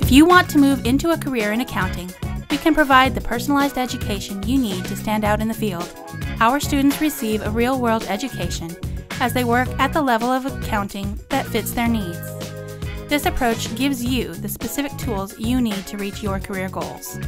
If you want to move into a career in accounting, we can provide the personalized education you need to stand out in the field. Our students receive a real world education as they work at the level of accounting that fits their needs. This approach gives you the specific tools you need to reach your career goals.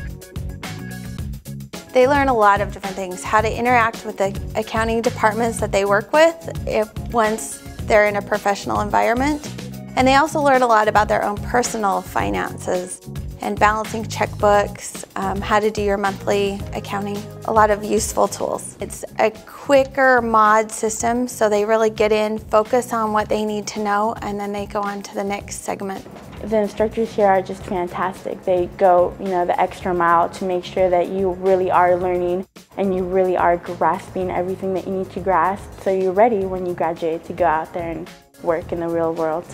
They learn a lot of different things, how to interact with the accounting departments that they work with if once they're in a professional environment. And they also learn a lot about their own personal finances and balancing checkbooks, um, how to do your monthly accounting, a lot of useful tools. It's a quicker mod system, so they really get in, focus on what they need to know, and then they go on to the next segment. The instructors here are just fantastic. They go, you know, the extra mile to make sure that you really are learning and you really are grasping everything that you need to grasp so you're ready when you graduate to go out there and work in the real world.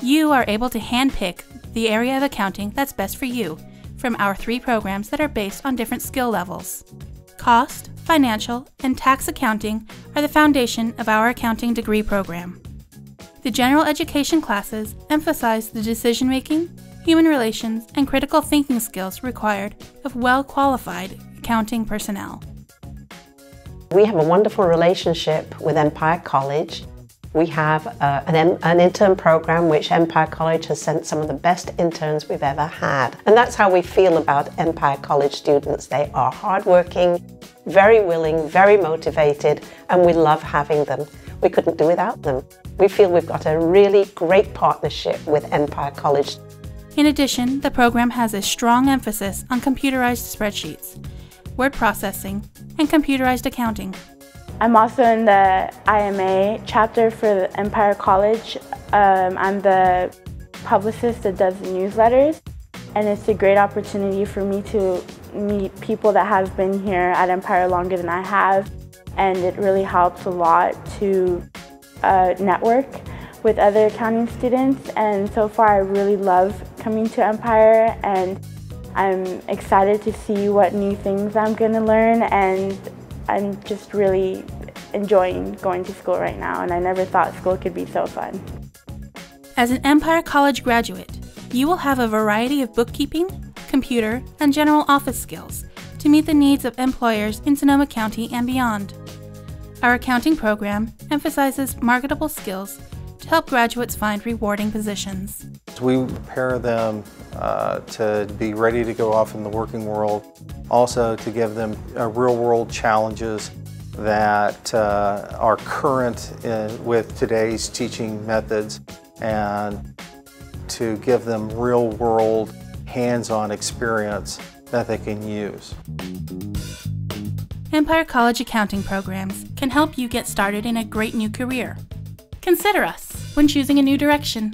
You are able to handpick the area of accounting that's best for you from our three programs that are based on different skill levels. Cost, financial, and tax accounting are the foundation of our accounting degree program. The general education classes emphasize the decision making, human relations, and critical thinking skills required of well qualified accounting personnel. We have a wonderful relationship with Empire College we have uh, an, an, intern program which Empire College has sent some of the best interns we've ever had. And that's how we feel about Empire College students. They are hardworking, very willing, very motivated, and we love having them. We couldn't do without them. We feel we've got a really great partnership with Empire College. In addition, the program has a strong emphasis on computerized spreadsheets, word processing, and computerized accounting. I'm also in the IMA chapter for Empire College. Um, I'm the publicist that does the newsletters and it's a great opportunity for me to meet people that have been here at Empire longer than I have and it really helps a lot to uh, network with other accounting students and so far I really love coming to Empire and I'm excited to see what new things I'm going to learn and I'm just really enjoying going to school right now, and I never thought school could be so fun. As an Empire College graduate, you will have a variety of bookkeeping, computer, and general office skills to meet the needs of employers in Sonoma County and beyond. Our accounting program emphasizes marketable skills to help graduates find rewarding positions. We prepare them uh, to be ready to go off in the working world, also to give them uh, real world challenges that uh, are current in, with today's teaching methods and to give them real world hands-on experience that they can use. Empire College accounting programs can help you get started in a great new career. Consider us when choosing a new direction.